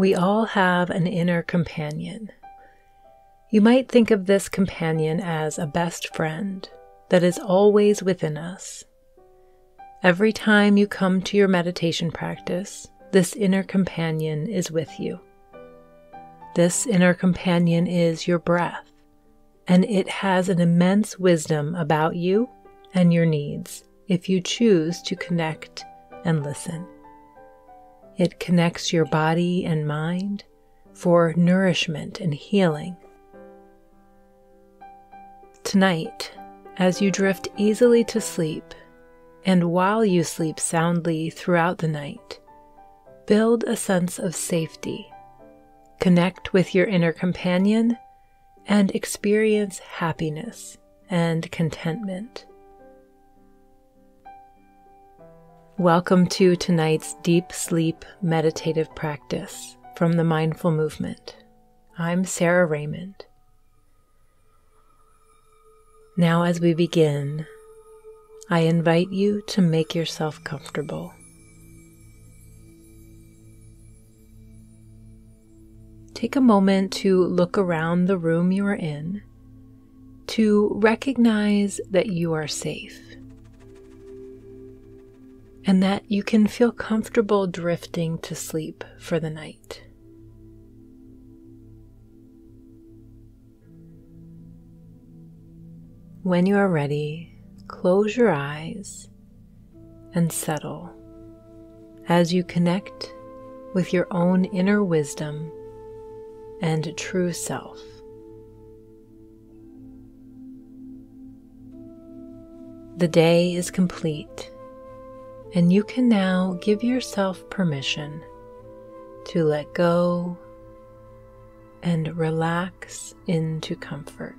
We all have an inner companion. You might think of this companion as a best friend that is always within us. Every time you come to your meditation practice, this inner companion is with you. This inner companion is your breath, and it has an immense wisdom about you and your needs if you choose to connect and listen. It connects your body and mind for nourishment and healing. Tonight, as you drift easily to sleep, and while you sleep soundly throughout the night, build a sense of safety. Connect with your inner companion and experience happiness and contentment. Welcome to tonight's deep sleep meditative practice from the Mindful Movement. I'm Sara Raymond. Now, as we begin, I invite you to make yourself comfortable. Take a moment to look around the room you are in to recognize that you are safe and that you can feel comfortable drifting to sleep for the night. When you are ready, close your eyes and settle as you connect with your own inner wisdom and true self. The day is complete and you can now give yourself permission to let go and relax into comfort.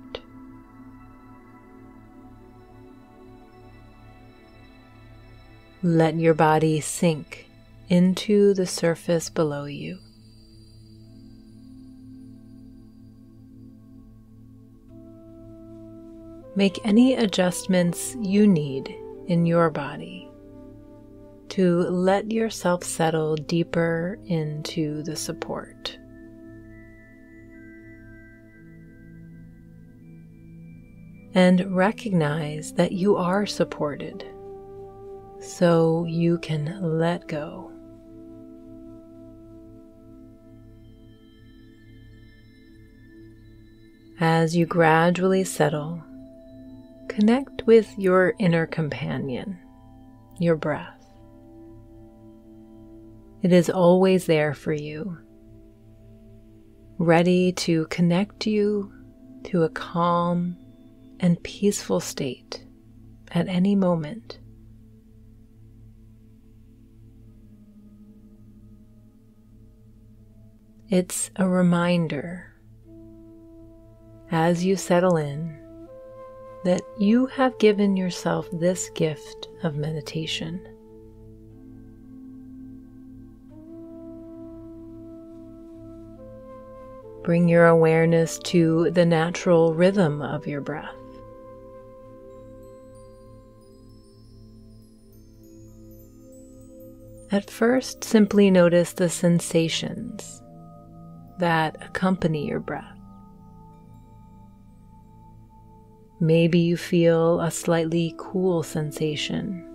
Let your body sink into the surface below you. Make any adjustments you need in your body to let yourself settle deeper into the support. And recognize that you are supported so you can let go. As you gradually settle, connect with your inner companion, your breath. It is always there for you, ready to connect you to a calm and peaceful state at any moment. It's a reminder as you settle in that you have given yourself this gift of meditation. Bring your awareness to the natural rhythm of your breath. At first, simply notice the sensations that accompany your breath. Maybe you feel a slightly cool sensation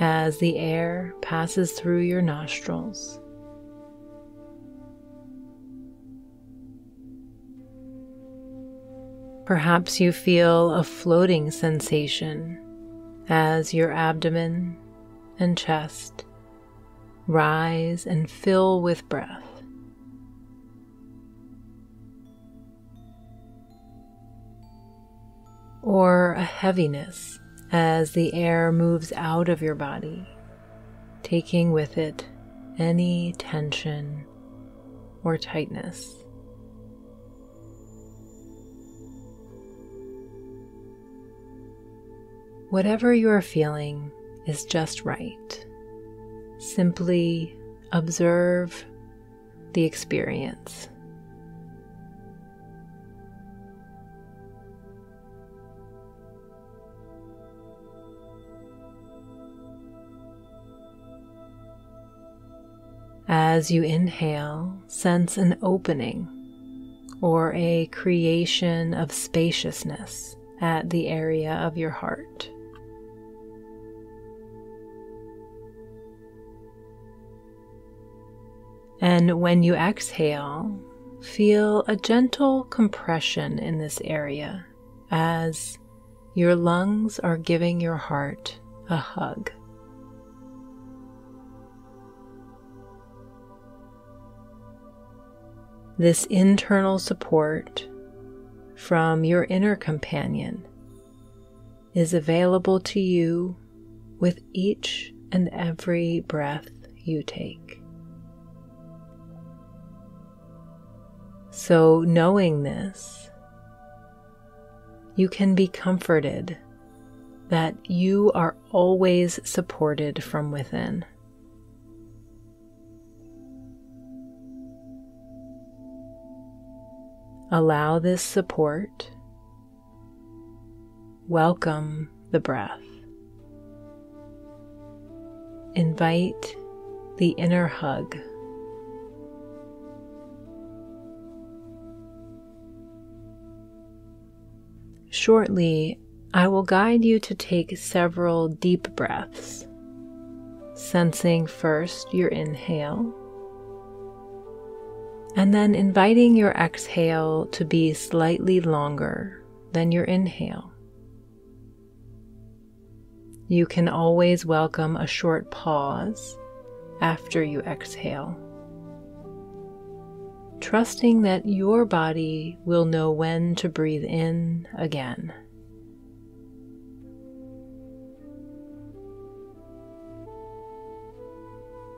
as the air passes through your nostrils. Perhaps you feel a floating sensation as your abdomen and chest rise and fill with breath. Or a heaviness as the air moves out of your body, taking with it any tension or tightness. Whatever you are feeling is just right. Simply observe the experience. As you inhale, sense an opening or a creation of spaciousness at the area of your heart. And when you exhale, feel a gentle compression in this area as your lungs are giving your heart a hug. This internal support from your inner companion is available to you with each and every breath you take. So, knowing this, you can be comforted that you are always supported from within. Allow this support. Welcome the breath. Invite the inner hug. Shortly, I will guide you to take several deep breaths, sensing first your inhale, and then inviting your exhale to be slightly longer than your inhale. You can always welcome a short pause after you exhale trusting that your body will know when to breathe in again.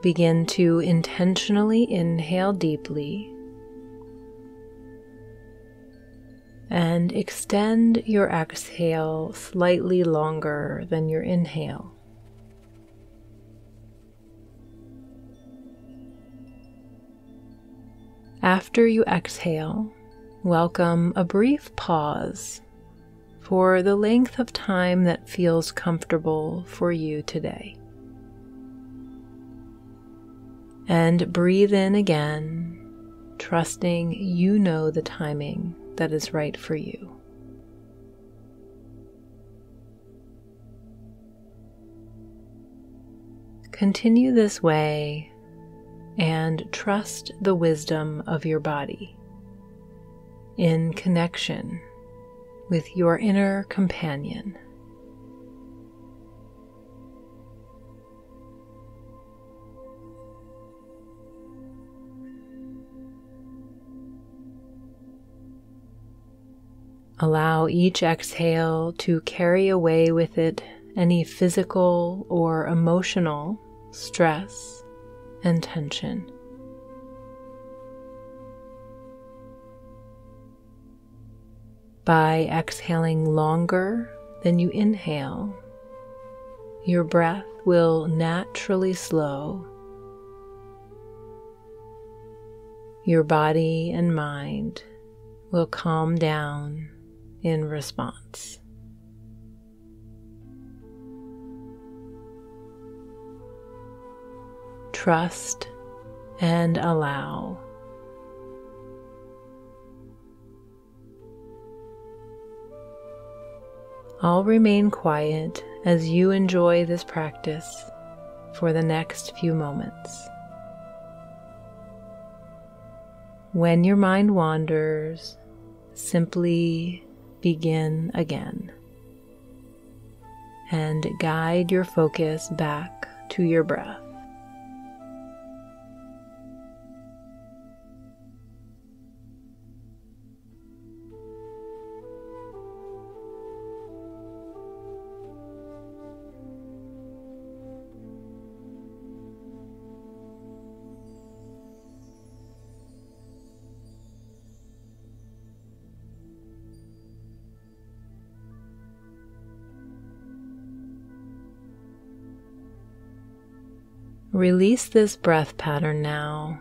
Begin to intentionally inhale deeply and extend your exhale slightly longer than your inhale. After you exhale, welcome a brief pause for the length of time that feels comfortable for you today. And breathe in again, trusting you know the timing that is right for you. Continue this way and trust the wisdom of your body in connection with your inner companion. Allow each exhale to carry away with it any physical or emotional stress and tension. By exhaling longer than you inhale, your breath will naturally slow. Your body and mind will calm down in response. Trust, and allow. I'll remain quiet as you enjoy this practice for the next few moments. When your mind wanders, simply begin again and guide your focus back to your breath. Release this breath pattern now.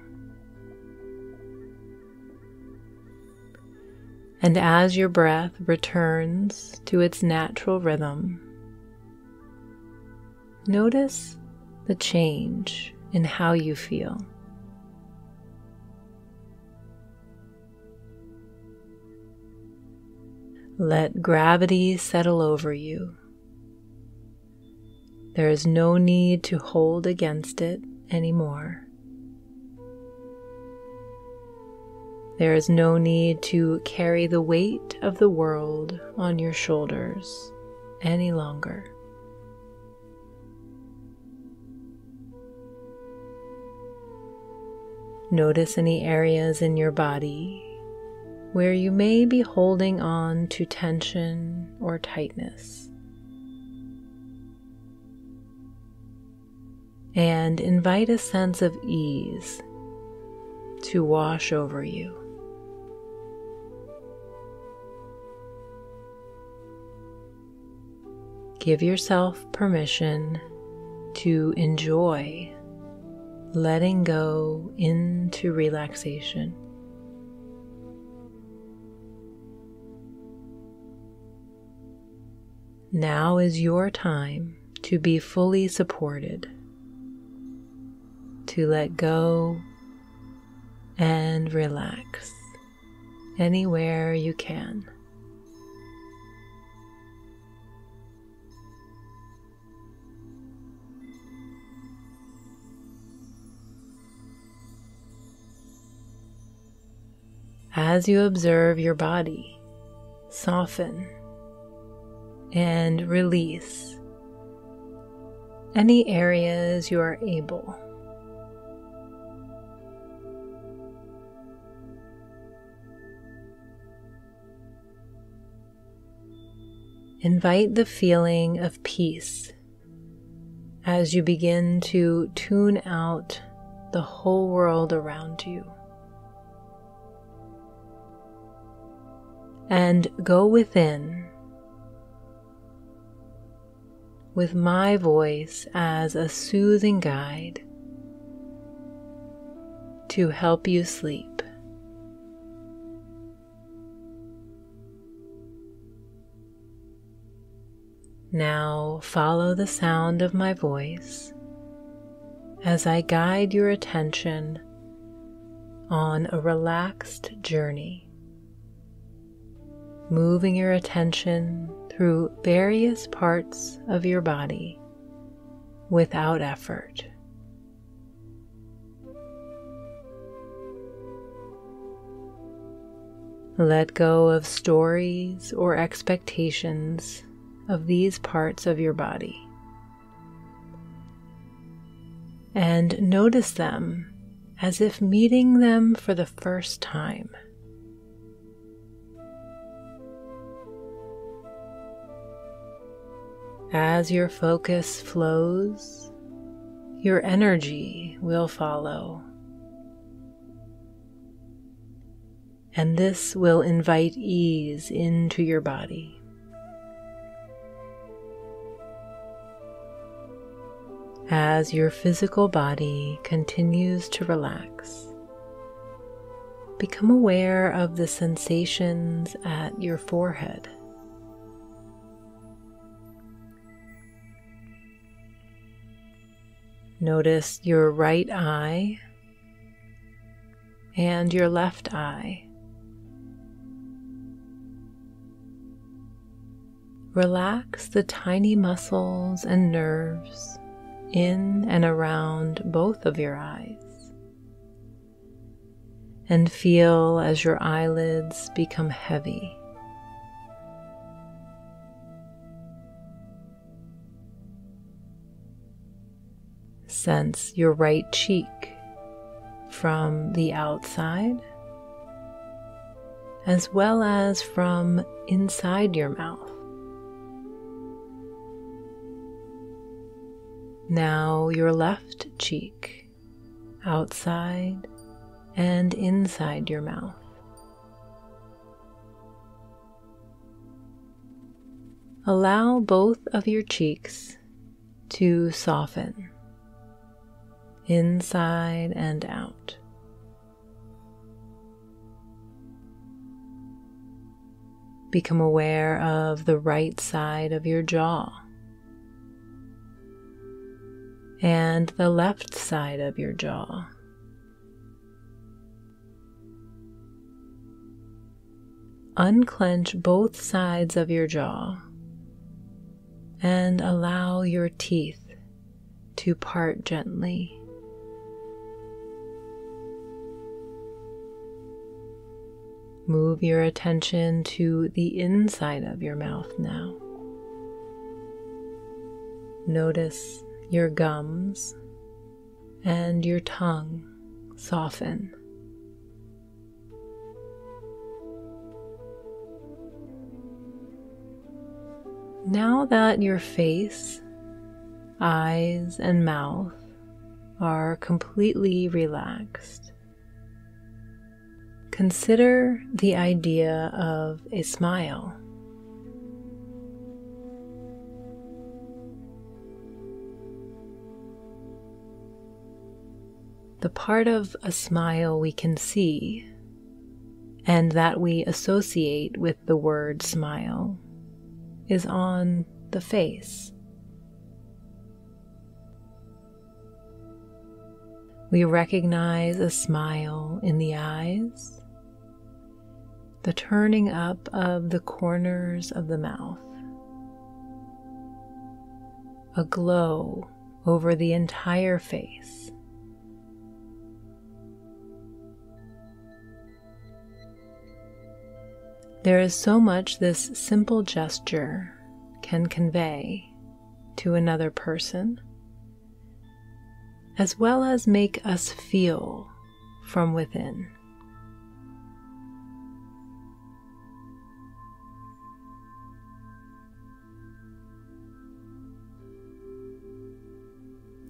And as your breath returns to its natural rhythm, notice the change in how you feel. Let gravity settle over you. There is no need to hold against it anymore. There is no need to carry the weight of the world on your shoulders any longer. Notice any areas in your body where you may be holding on to tension or tightness. And invite a sense of ease to wash over you. Give yourself permission to enjoy letting go into relaxation. Now is your time to be fully supported, to let go and relax anywhere you can. As you observe your body soften and release any areas you are able. Invite the feeling of peace as you begin to tune out the whole world around you. And go within with my voice as a soothing guide to help you sleep. Now follow the sound of my voice as I guide your attention on a relaxed journey, moving your attention through various parts of your body without effort. Let go of stories or expectations of these parts of your body. And notice them as if meeting them for the first time. As your focus flows, your energy will follow. And this will invite ease into your body. As your physical body continues to relax, become aware of the sensations at your forehead. Notice your right eye and your left eye. Relax the tiny muscles and nerves in and around both of your eyes. And feel as your eyelids become heavy. Sense your right cheek from the outside as well as from inside your mouth. Now your left cheek, outside and inside your mouth. Allow both of your cheeks to soften inside and out. Become aware of the right side of your jaw and the left side of your jaw. unclench both sides of your jaw and allow your teeth to part gently. Move your attention to the inside of your mouth now. Notice your gums and your tongue soften. Now that your face, eyes, and mouth are completely relaxed, Consider the idea of a smile. The part of a smile we can see and that we associate with the word smile is on the face. We recognize a smile in the eyes the turning up of the corners of the mouth, a glow over the entire face. There is so much this simple gesture can convey to another person, as well as make us feel from within.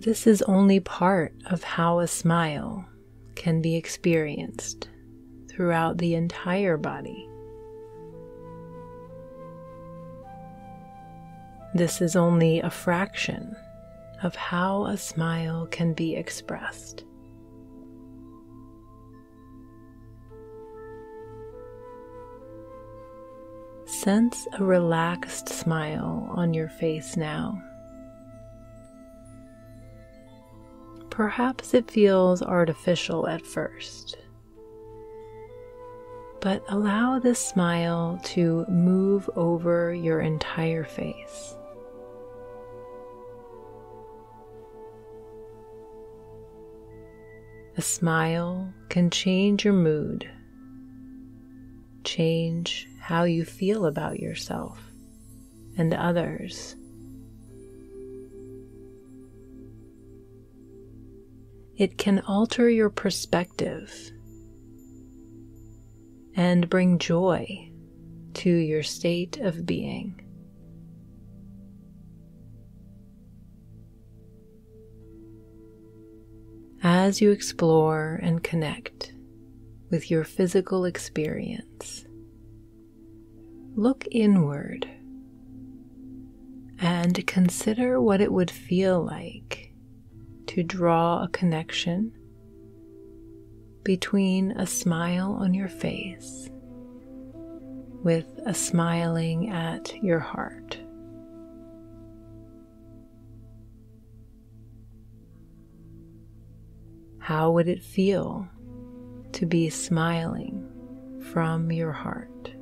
This is only part of how a smile can be experienced throughout the entire body. This is only a fraction of how a smile can be expressed. Sense a relaxed smile on your face now. Perhaps it feels artificial at first, but allow this smile to move over your entire face. A smile can change your mood, change how you feel about yourself and others. it can alter your perspective and bring joy to your state of being. As you explore and connect with your physical experience, look inward and consider what it would feel like to draw a connection between a smile on your face with a smiling at your heart. How would it feel to be smiling from your heart?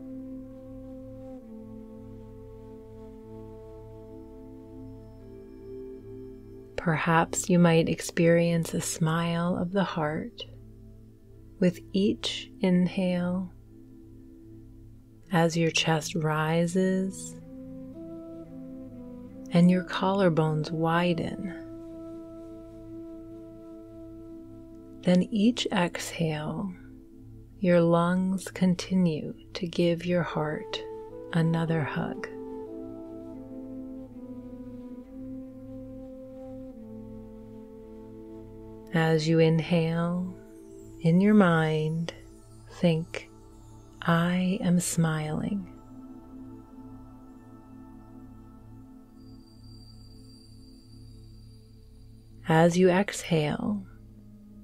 Perhaps you might experience a smile of the heart with each inhale as your chest rises and your collarbones widen. Then each exhale, your lungs continue to give your heart another hug. As you inhale in your mind, think, I am smiling. As you exhale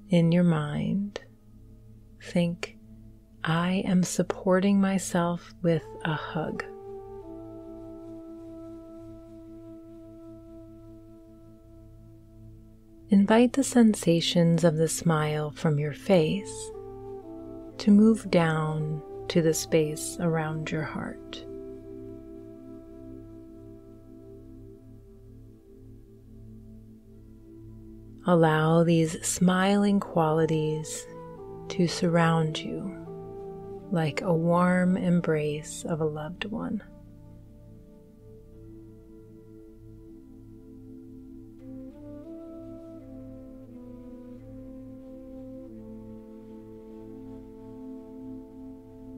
in your mind, think, I am supporting myself with a hug. Invite the sensations of the smile from your face to move down to the space around your heart. Allow these smiling qualities to surround you like a warm embrace of a loved one.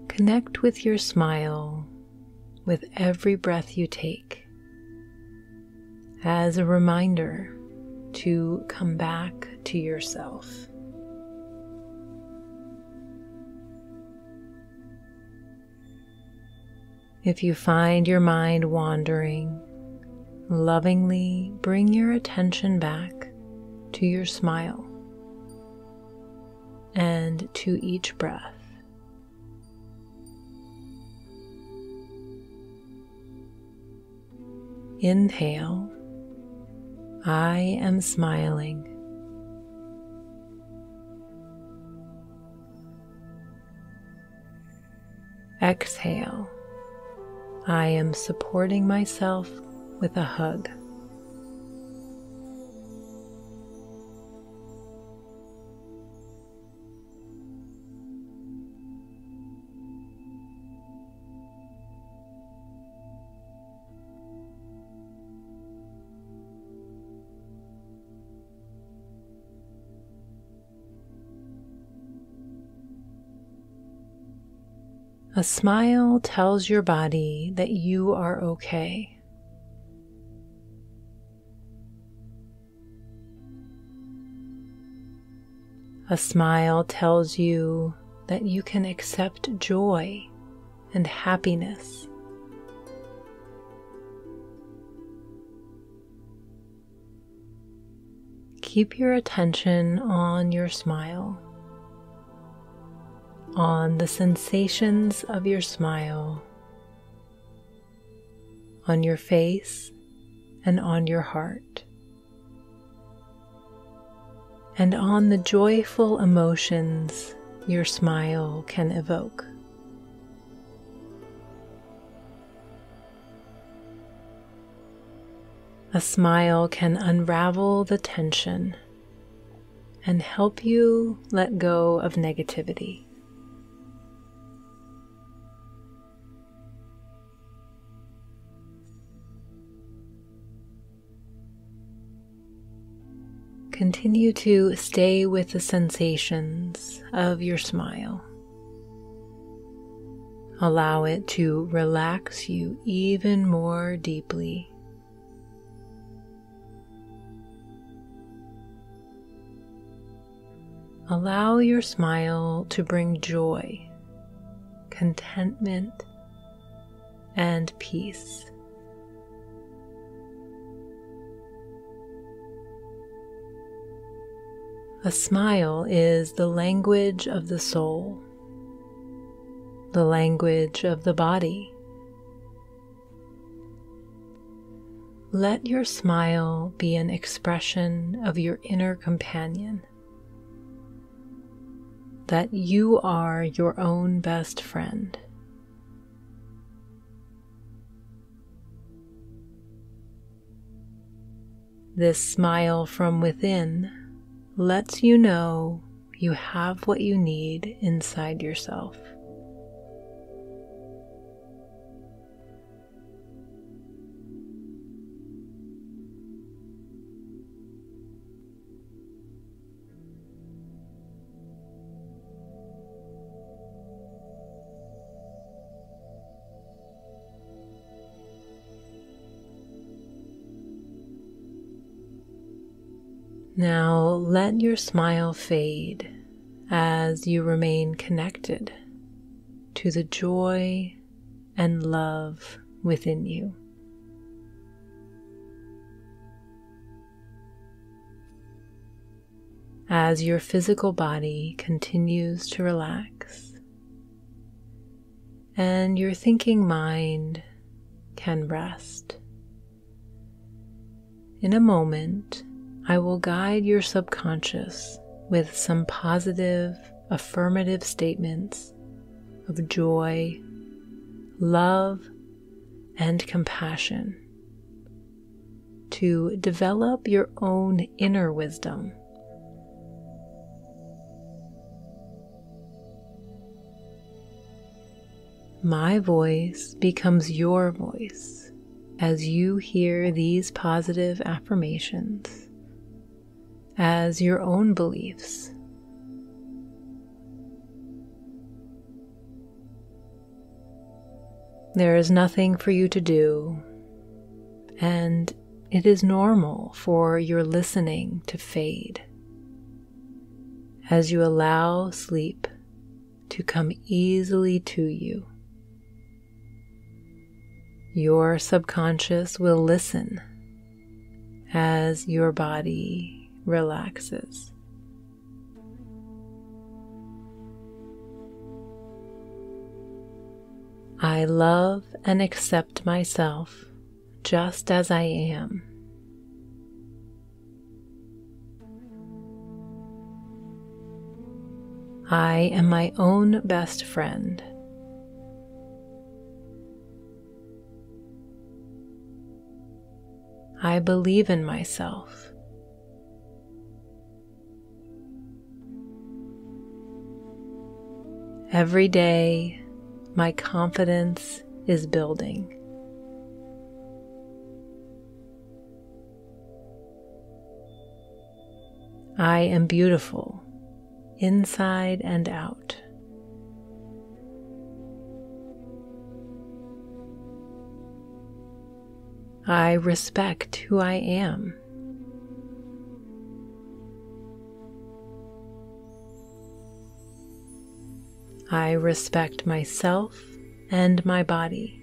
Connect with your smile with every breath you take as a reminder to come back to yourself. If you find your mind wandering, lovingly bring your attention back to your smile and to each breath. Inhale, I am smiling. Exhale, I am supporting myself with a hug. A smile tells your body that you are okay. A smile tells you that you can accept joy and happiness. Keep your attention on your smile on the sensations of your smile, on your face and on your heart, and on the joyful emotions your smile can evoke. A smile can unravel the tension and help you let go of negativity. Continue to stay with the sensations of your smile. Allow it to relax you even more deeply. Allow your smile to bring joy, contentment, and peace. A smile is the language of the soul, the language of the body. Let your smile be an expression of your inner companion, that you are your own best friend. This smile from within lets you know you have what you need inside yourself. Now let your smile fade as you remain connected to the joy and love within you. As your physical body continues to relax and your thinking mind can rest. In a moment, I will guide your subconscious with some positive, affirmative statements of joy, love, and compassion to develop your own inner wisdom. My voice becomes your voice as you hear these positive affirmations as your own beliefs. There is nothing for you to do, and it is normal for your listening to fade as you allow sleep to come easily to you. Your subconscious will listen as your body relaxes. I love and accept myself just as I am. I am my own best friend. I believe in myself. Every day, my confidence is building. I am beautiful inside and out. I respect who I am. I respect myself and my body.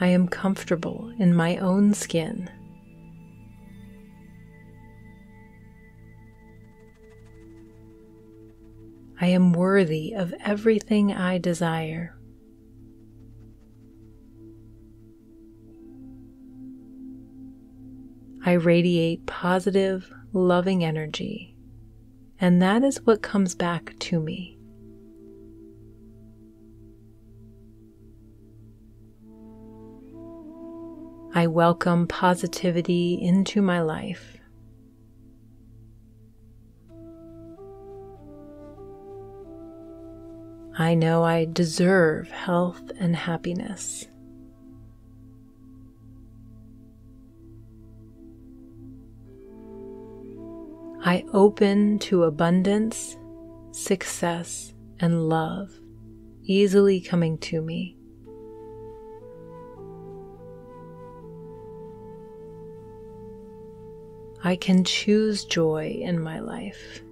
I am comfortable in my own skin. I am worthy of everything I desire. I radiate positive, loving energy, and that is what comes back to me. I welcome positivity into my life. I know I deserve health and happiness. I open to abundance, success, and love easily coming to me. I can choose joy in my life.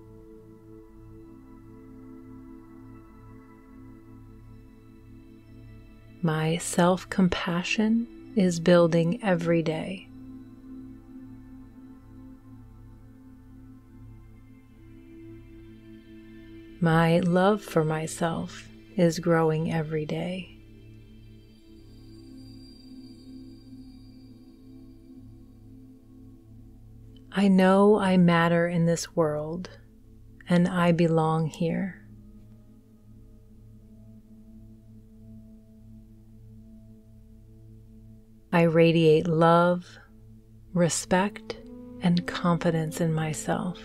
My self compassion is building every day. My love for myself is growing every day. I know I matter in this world and I belong here. I radiate love, respect, and confidence in myself.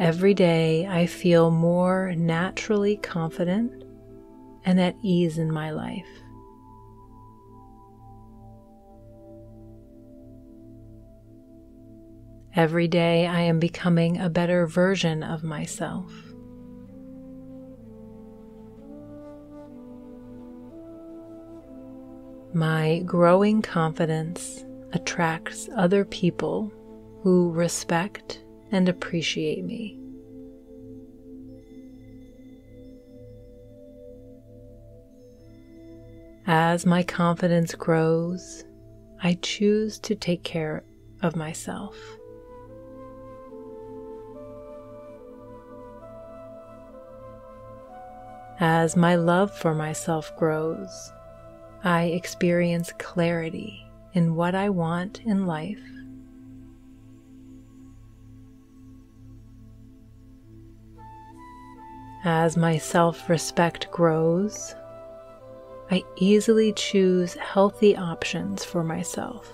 Every day I feel more naturally confident and at ease in my life. Every day I am becoming a better version of myself. My growing confidence attracts other people who respect and appreciate me. As my confidence grows, I choose to take care of myself. As my love for myself grows, I experience clarity in what I want in life. As my self respect grows, I easily choose healthy options for myself.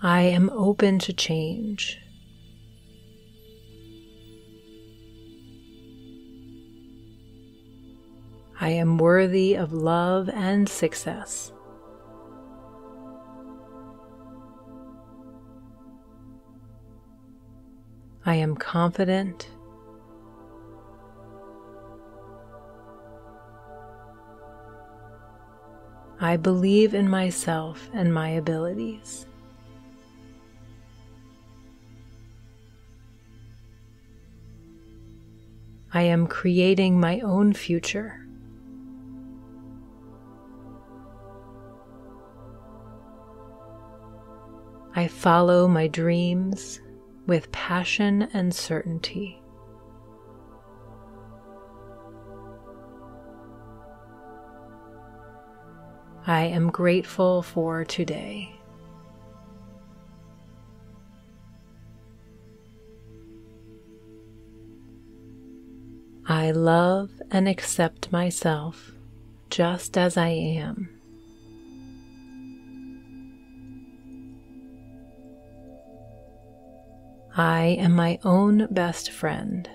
I am open to change. I am worthy of love and success. I am confident. I believe in myself and my abilities. I am creating my own future. I follow my dreams with passion and certainty. I am grateful for today. I love and accept myself just as I am. I am my own best friend.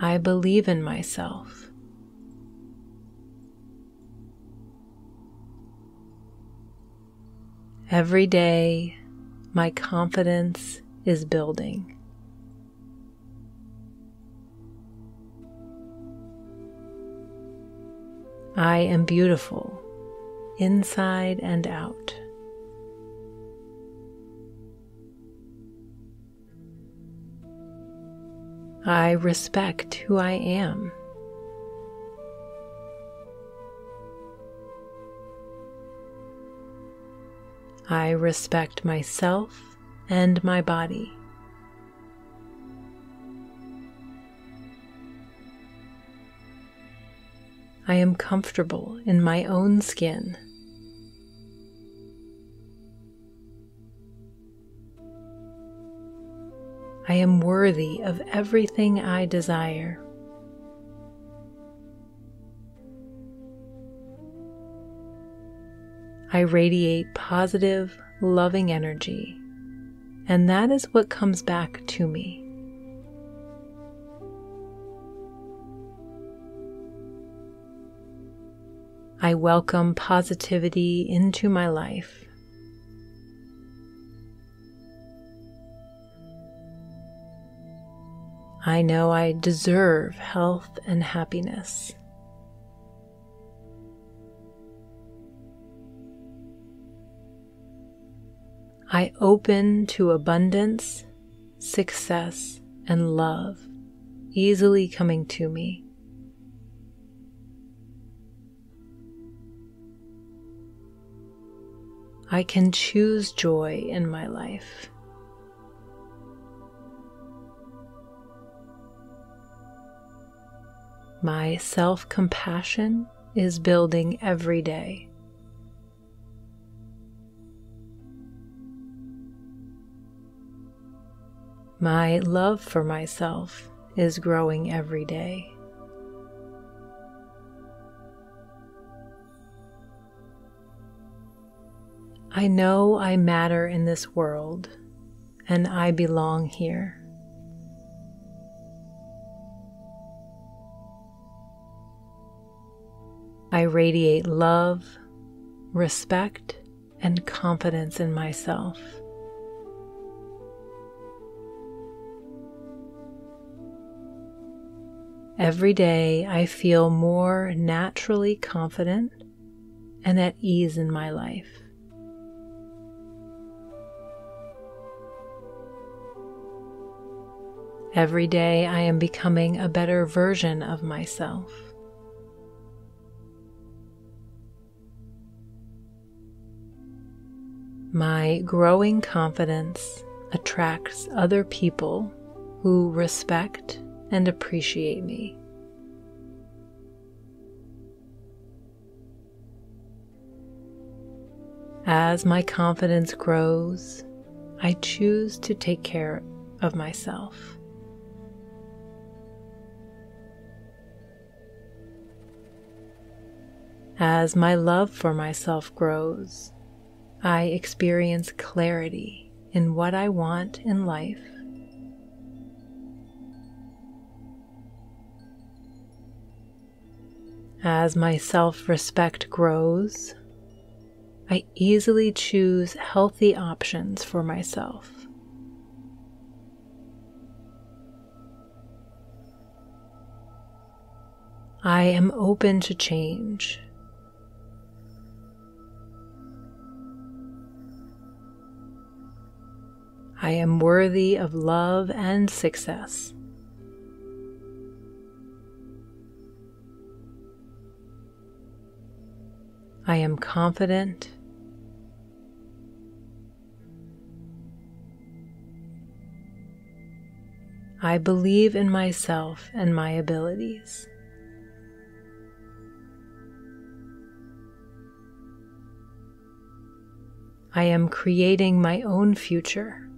I believe in myself. Every day, my confidence is building. I am beautiful inside and out. I respect who I am. I respect myself and my body. I am comfortable in my own skin. I am worthy of everything I desire. I radiate positive, loving energy, and that is what comes back to me. I welcome positivity into my life. I know I deserve health and happiness. I open to abundance, success, and love easily coming to me. I can choose joy in my life. My self compassion is building every day. My love for myself is growing every day. I know I matter in this world and I belong here. I radiate love, respect, and confidence in myself. Every day I feel more naturally confident and at ease in my life. Every day I am becoming a better version of myself. My growing confidence attracts other people who respect and appreciate me. As my confidence grows, I choose to take care of myself. As my love for myself grows, I experience clarity in what I want in life. As my self respect grows, I easily choose healthy options for myself. I am open to change. I am worthy of love and success. I am confident I believe in myself and my abilities. I am creating my own future.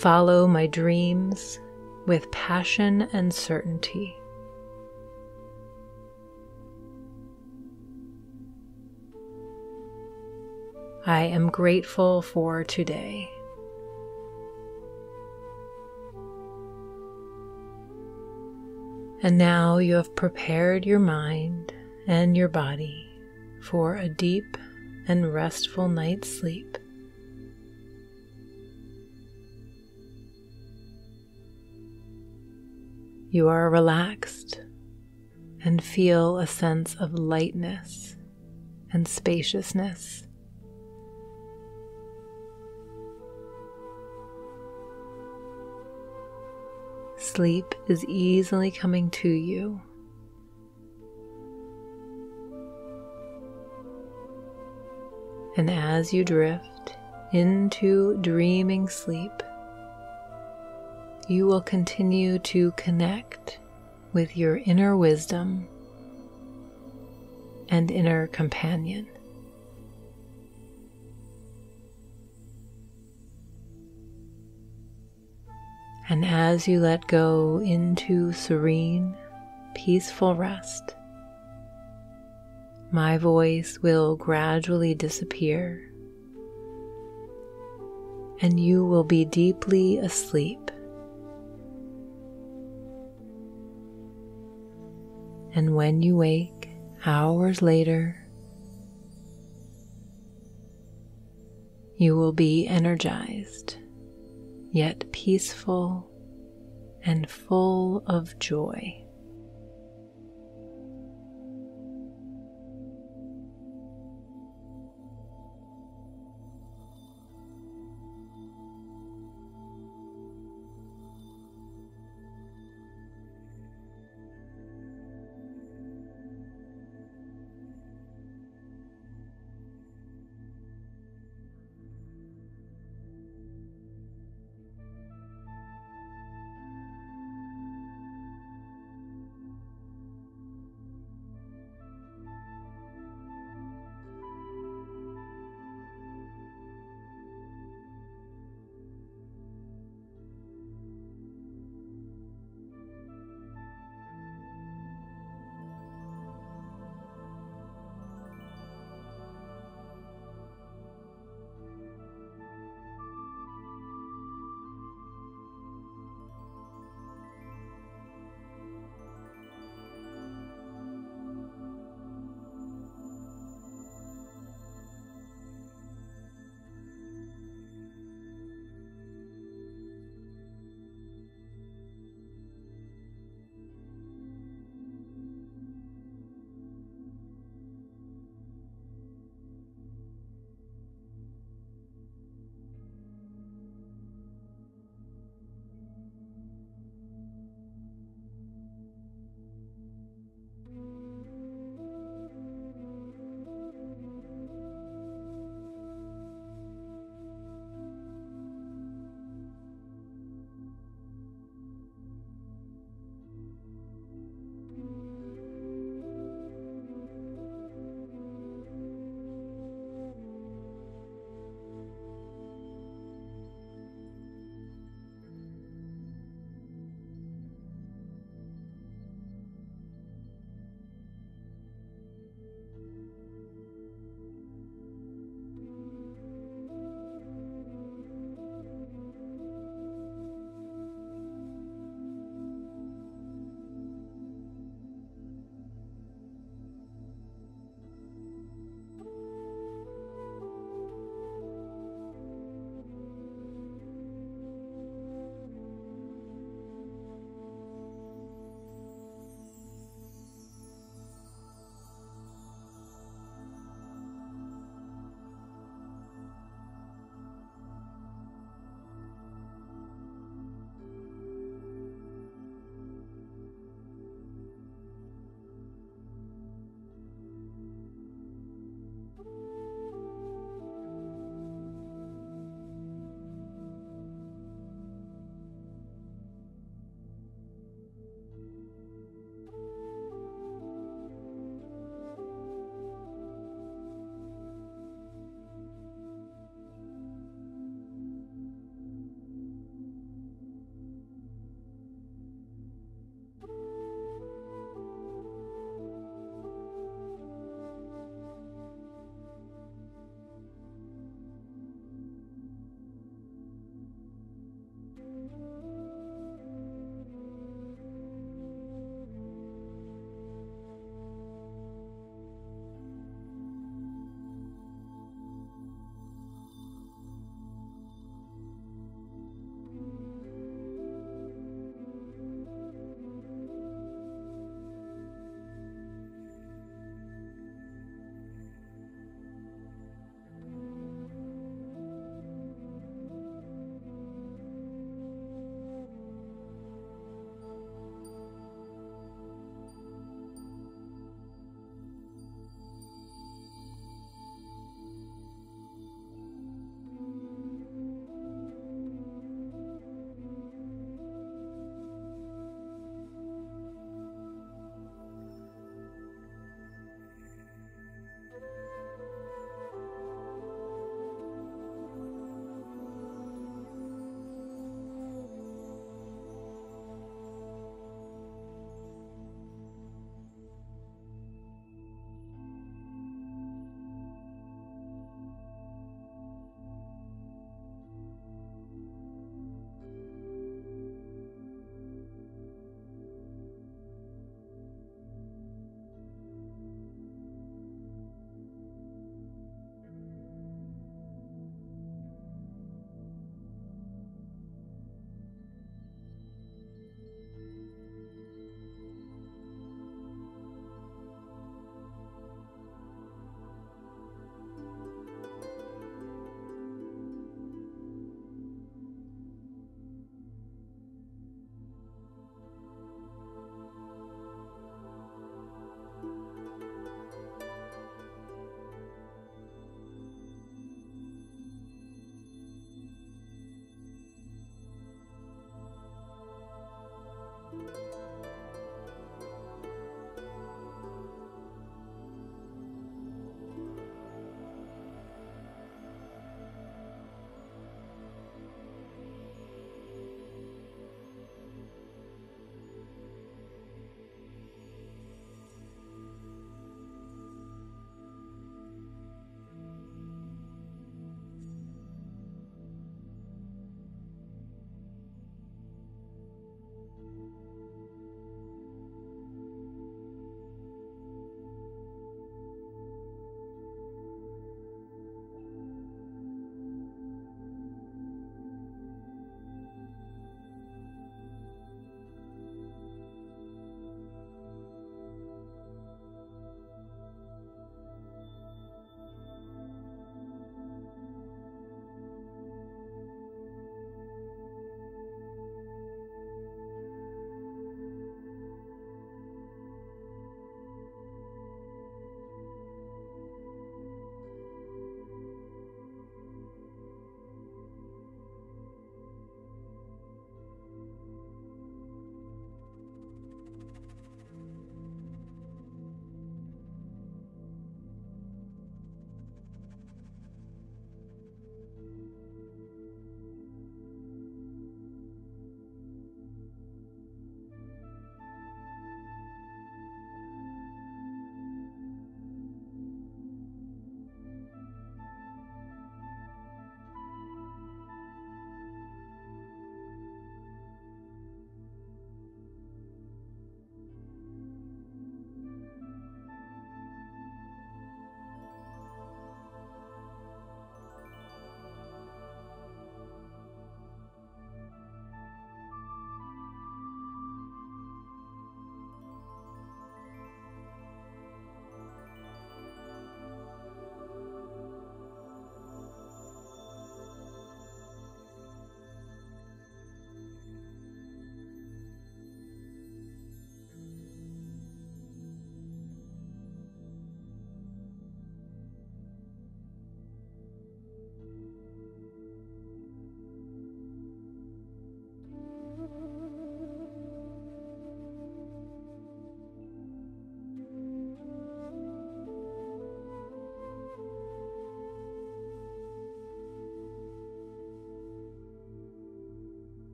Follow my dreams with passion and certainty. I am grateful for today. And now you have prepared your mind and your body for a deep and restful night's sleep. You are relaxed and feel a sense of lightness and spaciousness. Sleep is easily coming to you. And as you drift into dreaming sleep, you will continue to connect with your inner wisdom and inner companion. And as you let go into serene, peaceful rest, my voice will gradually disappear and you will be deeply asleep. And when you wake hours later, you will be energized yet peaceful and full of joy.